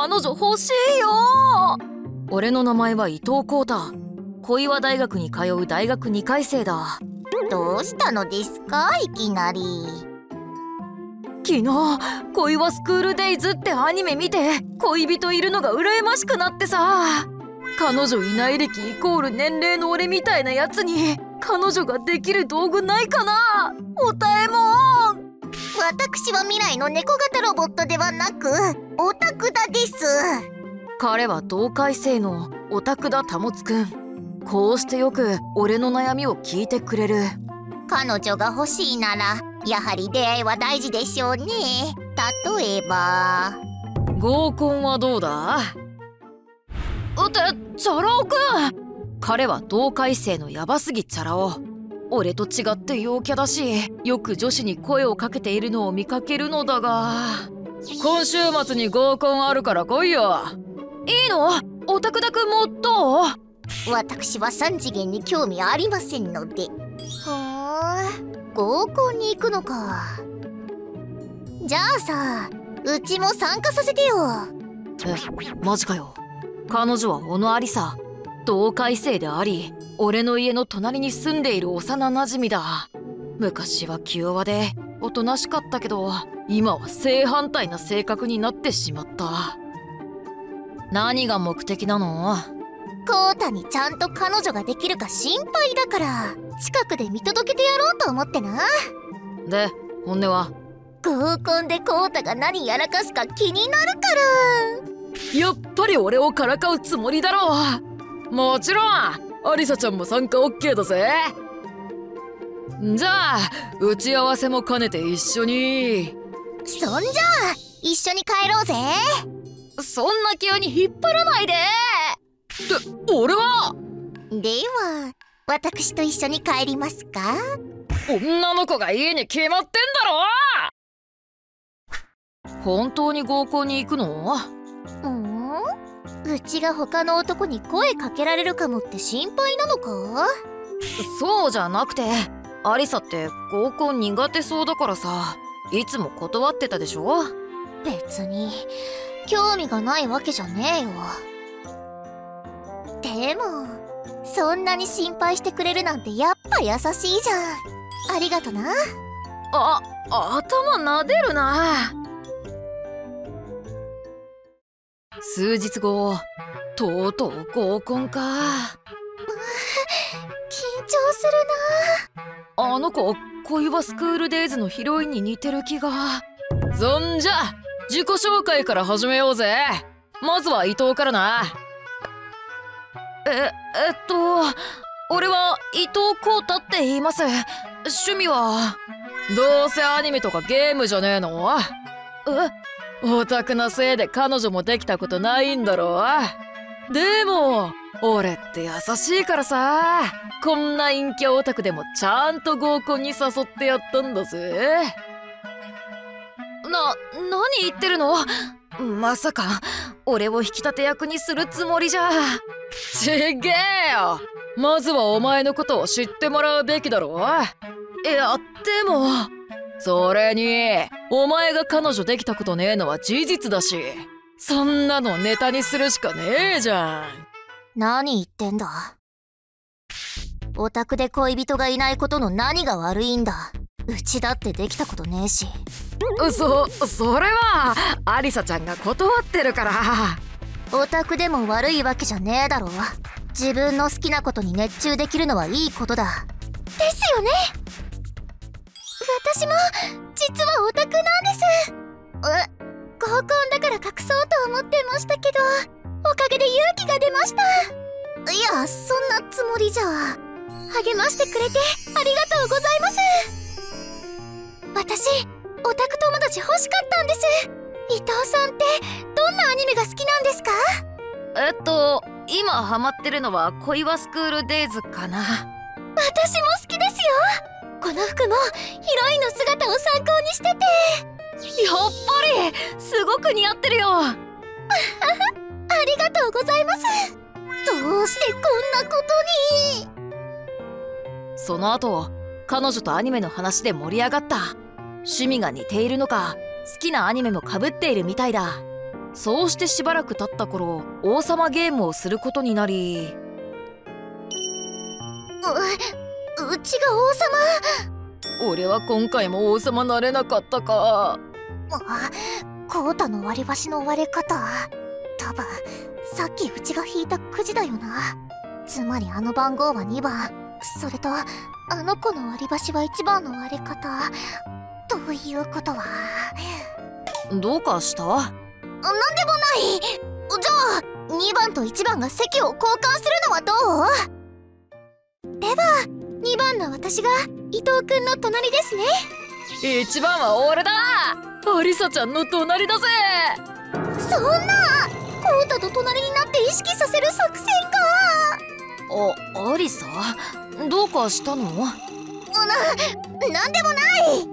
彼女欲しいよ。俺の名前は伊藤浩太。小岩大学に通う大学2回生だ。どうしたのですか？いきなり。昨日恋はスクールデイズってアニメ見て恋人いるのが羨ましくなってさ。彼女いない歴イコール年齢の俺みたいなやつに彼女ができる道具ないかな。おたえもん私は未来の猫型ロボットではなくオタクだです。彼は同回生のオタクだ保つくん。こうしてよく俺の悩みを聞いてくれる。彼女が欲しいならやはり出会いは大事でしょうね。例えば。合コンはどうだ？ってチャラ男！くん彼は同回生のヤバすぎチャラ男俺と違って陽キャだしよく女子に声をかけているのを見かけるのだが。今週末に合コンあるから来いよ。いいの？オタクだくんもどう？私は3次元に興味ありませんので。はあ。合コンに行くのか。じゃあさうちも参加させてよ。えマジかよ。彼女は小野ありさ同回生であり俺の家の隣に住んでいる幼なじみだ。昔は気弱でおとなしかったけど今は正反対な性格になってしまった。何が目的なの？コウタにちゃんと彼女ができるか心配だから近くで見届けてやろうと思ってな。で本音は？合コンでコウタが何やらかすか気になるから。やっぱり俺をからかうつもりだろう。もちろんアリサちゃんも参加 OK だぜ。じゃあ打ち合わせも兼ねて一緒に。そんじゃあ一緒に帰ろうぜ。そんな急に引っ張らないで。って俺は？では私と一緒に帰りますか？女の子が家に決まってんだろ！本当に合コンに行くの？うんうちが他の男に声かけられるかもって心配なのか？そうじゃなくてアリサって合コン苦手そうだからさいつも断ってたでしょ？別に興味がないわけじゃねえよ。でもそんなに心配してくれるなんてやっぱ優しいじゃん。ありがとな。あ頭撫でるな数日後とうとう合コンか。緊張するなあの子恋はスクールデイズのヒロインに似てる気が。そんじゃ。自己紹介から始めようぜ。まずは伊藤からな。ええっと俺は伊藤浩太って言います。趣味はどうせアニメとかゲームじゃねえの？えオタクなせいで彼女もできたことないんだろでも俺って優しいからさ。こんな陰キャオタクでもちゃんと合コンに誘ってやったんだぜ。な何言ってるの？まさか俺を引き立て役にするつもりじゃ。ちげえよ。まずはお前のことを知ってもらうべきだろいやでもそれにお前が彼女できたことねえのは事実だしそんなのネタにするしかねえじゃん。何言ってんだ？オタクで恋人がいないことの何が悪いんだ？うちだってできたことねえし。そそれはアリサちゃんが断ってるから。オタクでも悪いわけじゃねえだろ。自分の好きなことに熱中できるのはいいことだ。ですよね私も実はオタクなんです。え合コンだから隠そうと思ってましたけどおかげで勇気が出ました。いやそんなつもりじゃ励ましてくれてありがとうございます。私オタク友達欲しかったんです。伊藤さんってどんなアニメが好きなんですか？えっと今ハマってるのは恋はスクールデイズかな。私も好きですよこの服もヒロインの姿を参考にしてて。やっぱりすごく似合ってるよ。ありがとうございます。どうしてこんなことに。その後彼女とアニメの話で盛り上がった。趣味が似ているのか好きなアニメもかぶっているみたいだ。そうしてしばらく経った頃王様ゲームをすることになりううちが王俺は今回も王様なれなかったか。様あコータの割り箸の割れ方。多分さっきうちが引いたくじだよな。つまりあの番号は2番。それとあの子の割り箸は1番の割れ方。ということは。どうかした？なんでもない。じゃあ2番と1番が席を交換するのはどう？では2番の私が伊藤君の隣ですね。一番は俺だ。アリサちゃんの隣だぜ。そんなコータと隣になって意識させる作戦かあアリサどうかしたの？ななんでもない。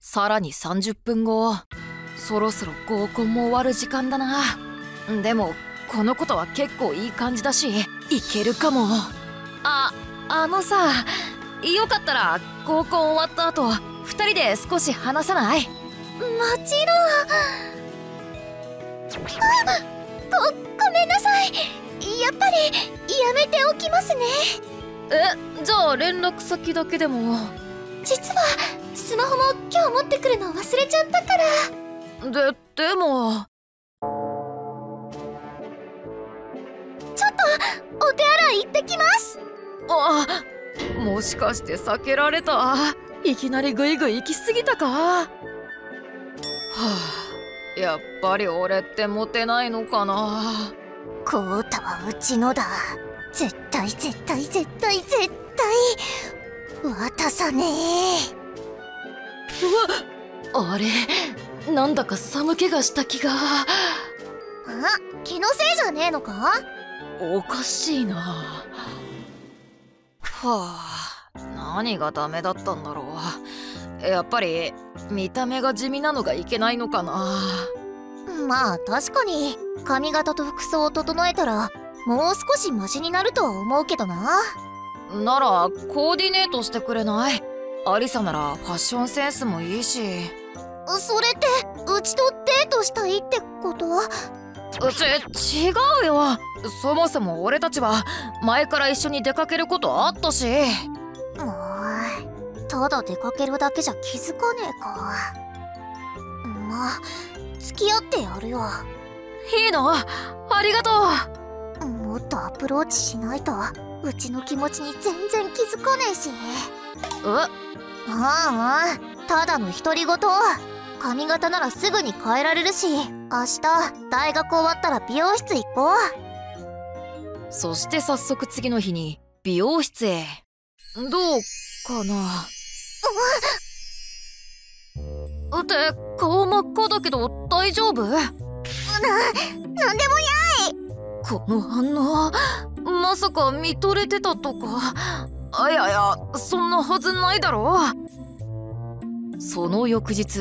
さらに30分後。そろそろ合コンも終わる時間だな。でもこのことは結構いい感じだしいけるかも。ああのさよかったら合コン終わった後2人で少し話さない？もちろん。あごごめんなさい。やっぱりやめておきますね。えじゃあ連絡先だけでも。実はスマホも今日持ってくるの忘れちゃったから。ででも。ちょっとお手洗い行ってきますあもしかして避けられた？いきなりグイグイ行き過ぎたか？はあやっぱり俺ってモテないのかな？コータはうちのだ。絶対絶対絶対絶対渡さねうわあれ？なんだか寒気がした気が。えあ気のせいじゃねえのか？おかしいなはあ何がダメだったんだろう。やっぱり見た目が地味なのがいけないのかな。まあ確かに髪型と服装を整えたらもう少しマシになるとは思うけどな。ならコーディネートしてくれない？アリサならファッションセンスもいいし。それってうちとデートしたいってこと？ち違うよそもそも俺たちは前から一緒に出かけることあったしもうただ出かけるだけじゃ気づかねえかまあ付き合ってやるよいいのありがとうもっとアプローチしないとうちの気持ちに全然気づかねえしえうああただの独り言髪型ならすぐに変えられるし明日大学終わったら美容室行こう。えそして早速次の日に美容室へ。どうかな？っ。て顔真っ赤だけど大丈夫？ななんでもこの反応まさか見とれてたとか。あいやいやそんなはずないだろ。その翌日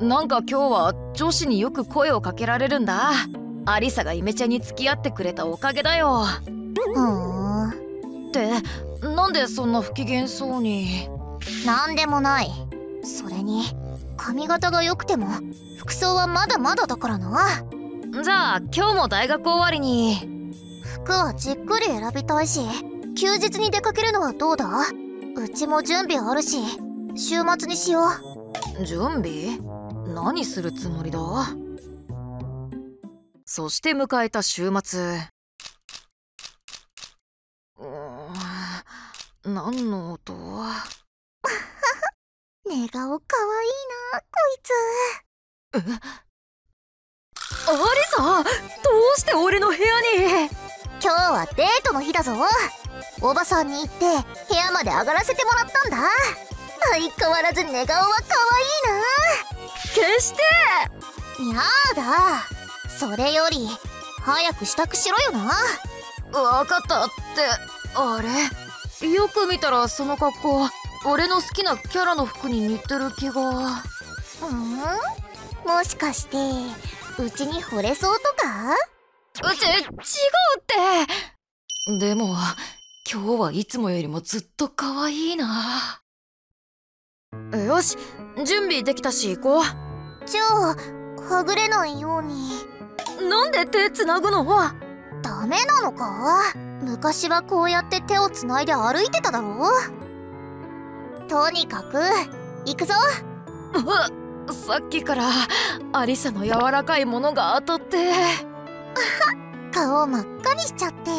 なんか今日は女子によく声をかけられるんだ。アリサがイメちゃんに付き合ってくれたおかげだよ。ふーん。ってなんでそんな不機嫌そうに？なんでもない。それに髪型が良くても服装はまだまだだからな。じゃあ今日も大学終わりに。服はじっくり選びたいし休日に出かけるのはどうだ？うちも準備あるし週末にしよう。準備？何するつもりだ？そして迎えた週末。うーん何の音？寝顔かわいいなこいつ。アリサ？どうして俺の部屋に？今日はデートの日だぞ。おばさんに言って部屋まで上がらせてもらったんだ相変わらず寝顔は可決して愛いな。やだ。それより早く支度しろよな。わかったって。あれ？よく見たらその格好俺の好きなキャラの服に似てる気が。うん？もしかしてうちに惚れそうとか？うち違うって。でも今日はいつもよりもずっと可愛いなよし準備できたし行こう。じゃあはぐれないように。なんで手つなぐの？ダメなのか？昔はこうやって手をつないで歩いてただろ？とにかく行くぞ。さっきからアリサの柔らかいものが当たって。顔真っ赤にしちゃって。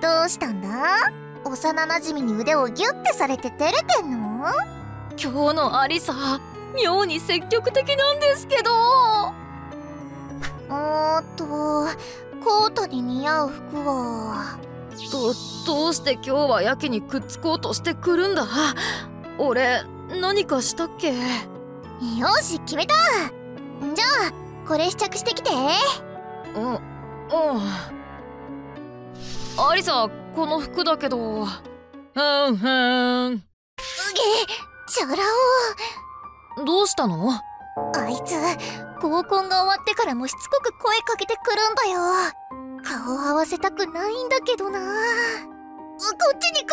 どうしたんだ？幼なじみに腕をギュッてされて照れてんの？今日のアリサ妙に積極的なんですけど。おーっとコートに似合う服は？どどうして今日はやけにくっつこうとしてくるんだ？俺何かしたっけ？よし決めた。じゃあこれ試着してきて。うんうん。アリサこの服だけど。ふんふん。うげチャラどうしたの？男あいつ合コンが終わってからもしつこく声かけてくるんだよ。顔合わせたくないんだけどな。こっちに来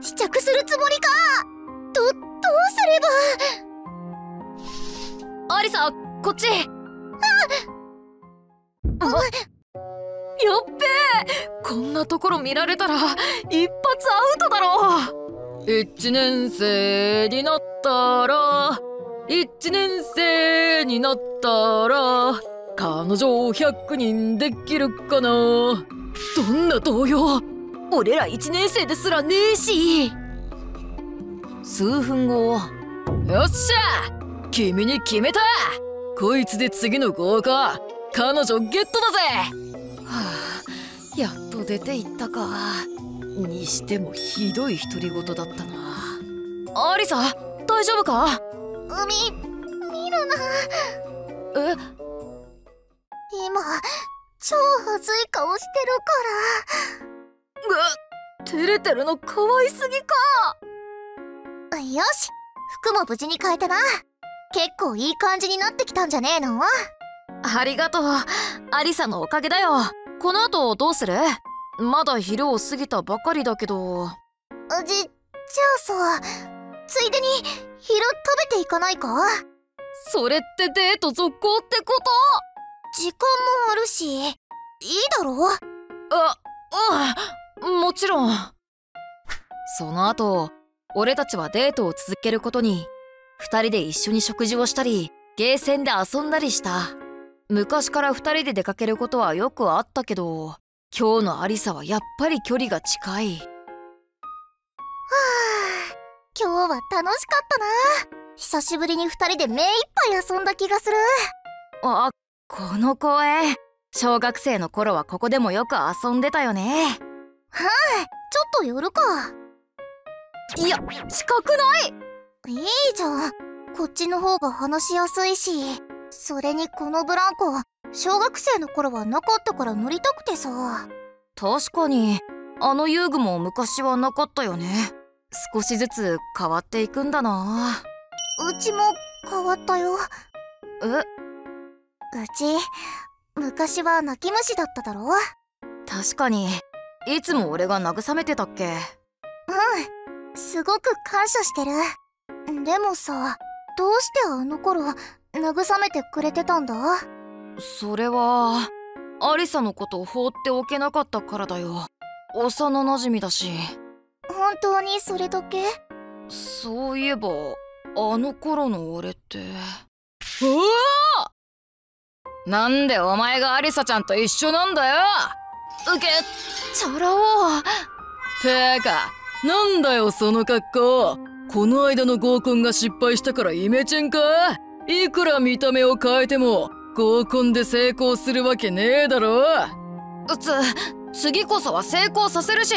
る。試着するつもりか。どどうすれば。アリサこっち。あやっべえ。こんなところ見られたら一発アウトだろ一年生になったら一年生になったら彼女を100人できるかな。どんな動揺俺ら一年生ですらねえし。数分後よっしゃ君に決めた。こいつで次の合コン彼女ゲットだぜ。はあやっと出て行ったか。にしてもひどい独り言だったな。アリサ大丈夫か？海見るな。え？今超恥ずい顔してるぐ照れてるの可愛すぎか。からよし服も無事に変えたな。結構いい感じになってきたんじゃねえの？ありがとう。アリサのおかげだよ。この後どうする？まだ昼を過ぎたばかりだけど。じじゃあさついでに昼食べていかないか？それってデート続行ってこと？時間もあるしいいだろ？あうんもちろん。その後俺たちはデートを続けることに二人で一緒に食事をしたりゲーセンで遊んだりした。昔から二人で出かけることはよくあったけど今日のアリサはやっぱり距離が近い。はあ今日は楽しかったな。久しぶりに二人で目いっぱい遊んだ気がする。あこの公園。小学生の頃はここでもよく遊んでたよね。ちょっと寄るか。いや近くない。いいじゃん。こっちの方が話しやすいしそれにこのブランコ小学生の頃はなかったから乗りたくてさ。確かに。あの遊具も昔はなかったよね。少しずつ変わっていくんだな。うちも変わったよ。うえち昔は泣き虫だっただろ。確かに。いつも俺が慰めてたっけ？うん。すごく感謝してる。でもさどうしてあの頃慰めてくれてたんだ？それはアリサのことを放っておけなかったからだよ。幼なじみだし。本当にそれだけ？そういえばあの頃の俺って。うわなんでお前がアリサちゃんと一緒なんだよ！うけ。チャラ男。てかなんだよその格好。この間の合コンが失敗したからイメチェンか？いくら見た目を変えても合コンで成功するわけねえだろ。つ次こそは成功させるし。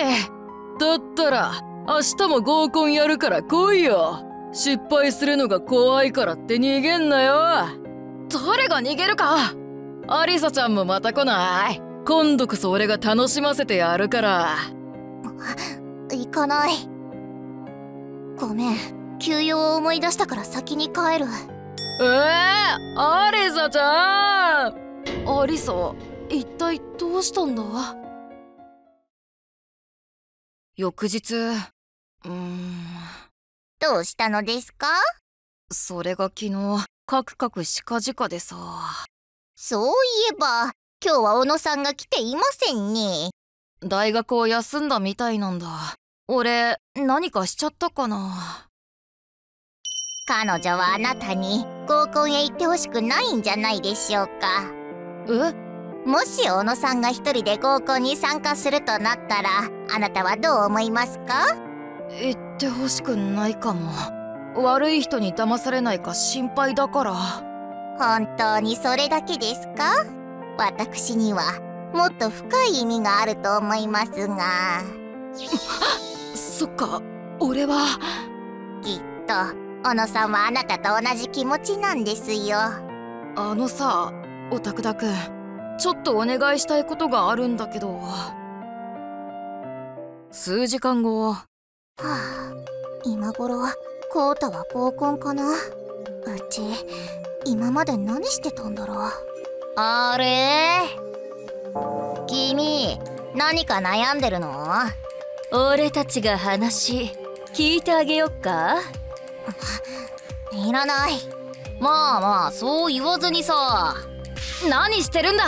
だったら明日も合コンやるから来いよ。失敗するのが怖いからって逃げんなよ。誰が逃げるか。アリサちゃんもまた来ない。今度こそ俺が楽しませてやるから。行かない。ごめん。休養を思い出したから先に帰るえー、アリサちゃん！アリサ一体どうしたんだ？翌日。うーん。どうしたのですか？それが昨日カクカクしかじかでさ。そういえば今日は小野さんが来ていませんね。大学を休んだみたいなんだ。俺何かしちゃったかな彼女はあなたに合コンへ行ってほしくないんじゃないでしょうか。え？もし小野さんが一人で合コンに参加するとなったらあなたはどう思いますか？言ってほしくないかも。悪い人に騙されないか心配だから。本当にそれだけですか？私にはもっと深い意味があると思いますが。そっか俺は。きっと小野さんはあなたと同じ気持ちなんですよ。あのさオタクだくん。ちょっとお願いしたいことがあるんだけど。数時間後。はあ今頃コウタは合コンかな？うち今まで何してたんだろう？あれ？君何か悩んでるの？俺たちが話聞いてあげよっか？いらない。まあまあそう言わずにさ。何してるんだ。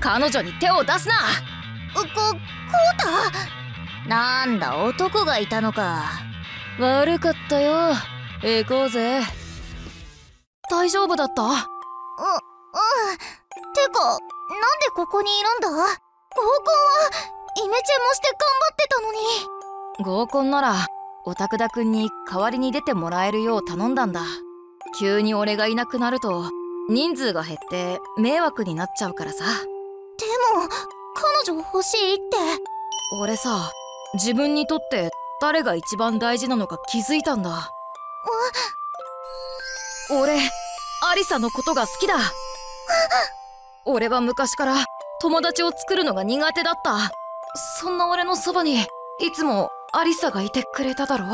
彼女に手を出すな。こ、こうた？なんだ男がいたのか。悪かったよ。行こうぜ。大丈夫だった？う、うん、てか、なんでここにいるんだ？合コンは、イメチェンもして頑張ってたのに。合コンならオタクダくんに代わりに出てもらえるよう頼んだんだ。急に俺がいなくなると人数が減って迷惑になっちゃうからさ。でも彼女欲しいって。俺さ自分にとって誰が一番大事なのか気づいたんだ。俺アリサのことが好きだ。俺は昔から友達を作るのが苦手だった。そんな俺のそばにいつもアリサがいてくれただろ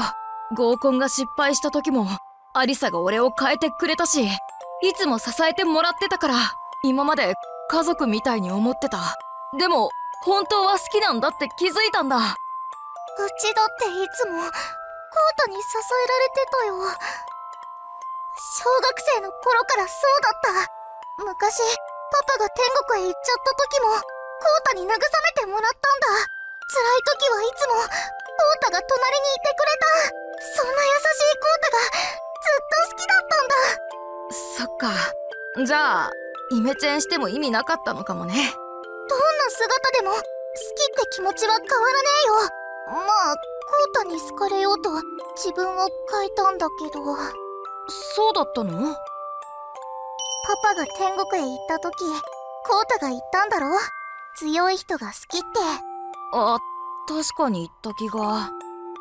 合コンが失敗した時もアリサが俺を変えてくれたしいつも支えてもらってたから今まで家族みたいに思ってた。でも本当は好きなんだって気づいたんだ。うちだっていつもコータに支えられてたよ。小学生の頃からそうだった。昔パパが天国へ行っちゃった時もコータに慰めてもらったんだ。辛い時はいつもコータが隣にいてくれた。そんな優しいコータがずっと好きだったんだ。そっか。じゃあイメチェンしても意味なかったのかもね。どんな姿でも好きって気持ちは変わらねえよ。まあコータに好かれようと自分を変えたんだけど。そうだったの？パパが天国へ行った時コータが言ったんだろ？強い人が好きって。あ確かに言った気が。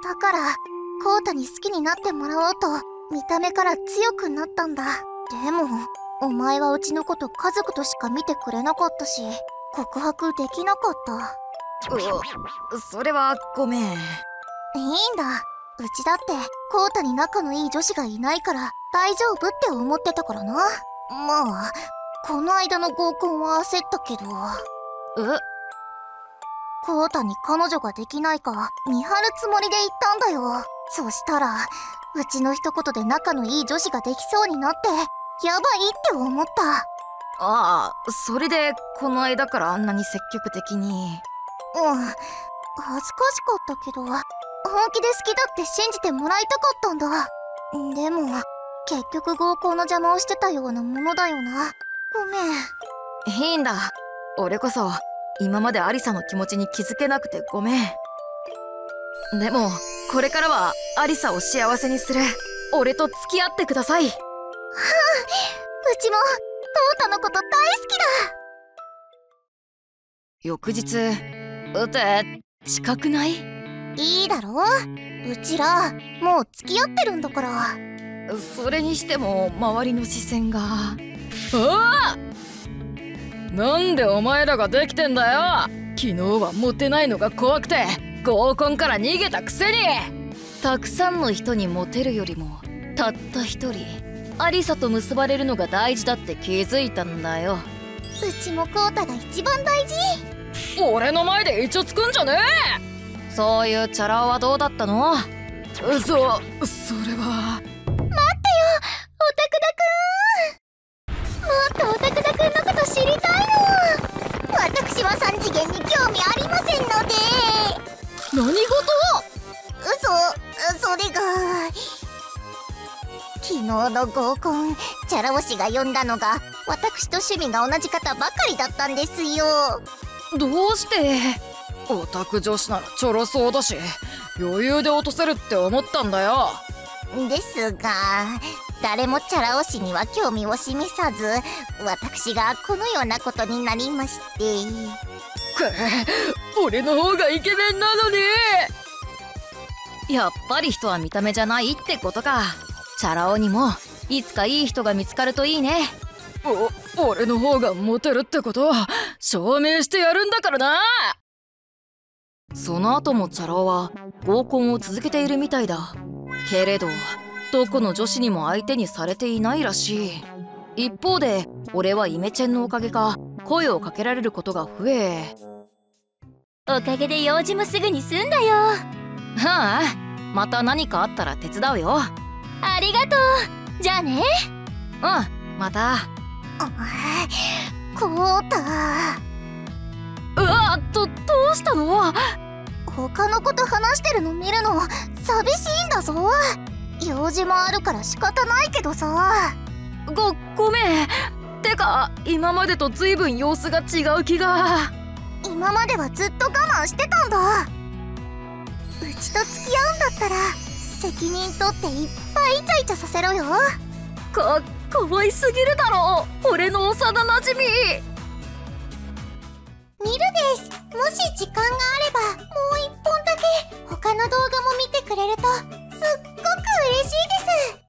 だからコータに好きになってもらおうと見た目から強くなったんだ。でもお前はうちのこと家族としか見てくれなかったし告白できなかった。うそれはごめん。いいんだ。うちだってコータに仲のいい女子がいないから大丈夫って思ってたからな。まあこの間の合コンは焦ったけど。え？コータに彼女ができないか見張るつもりで言ったんだよ。そしたらうちの一言で仲のいい女子ができそうになってやばいって思った。ああそれでこの間からあんなに積極的に。うん。恥ずかしかったけど本気で好きだって信じてもらいたかったんだ。でも結局合コンの邪魔をしてたようなものだよな。ごめん。いいんだ。俺こそ今までアリサの気持ちに気づけなくてごめん。でもこれからはアリサを幸せにする。俺と付き合ってください。はあうちもトータのこと大好きだ。翌日うて近くない？いいだろ？うちらもう付き合ってるんだから。それにしても周りの視線が。ああなんでお前らができてんだよ。昨日はモテないのが怖くて合コンから逃げたくせに。たくさんの人にモテるよりもたった一人アリサと結ばれるのが大事だって気づいたんだよ。うちもコータが一番大事。俺の前でイチョつくんじゃねえ。そういうチャラ男はどうだったの？嘘それはは三次元に興味ありませんので。何事？嘘それが昨日の合コンチャラ男氏が呼んだのが私と趣味が同じ方ばかりだったんですよ。どうして？オタク女子ならちょろそうだし余裕で落とせるって思ったんだよ。ですが誰もチャラ男氏には興味を示さず私がこのようなことになりまして。く っ俺の方がイケメンなのに。やっぱり人は見た目じゃないってことか。チャラ男にもいつかいい人が見つかるといいね。お俺の方がモテるってこと？証明してやるんだからな。その後もチャラ男は合コンを続けているみたいだけれどどこの女子にも相手にされていないらしい。一方で俺はイメチェンのおかげか声をかけられることが増え。おかげで用事もすぐに済んだよ。はあ？また何かあったら手伝うよ。ありがとう。じゃあね。うんまた。こうたうわどどうしたの？他の子と話してるの見るの寂しいんだぞ。用事もあるから仕方ないけどさ。ごごめん。てか今までと随分様子が違う気が。今まではずっと我慢してたんだ。うちと付き合うんだったら責任取っていっぱいイチャイチャさせろよ。か可愛すぎるだろ。俺の幼なじみミルですもし時間があればもう一本だけ他の動画も見てくれるとすっごく嬉しいです。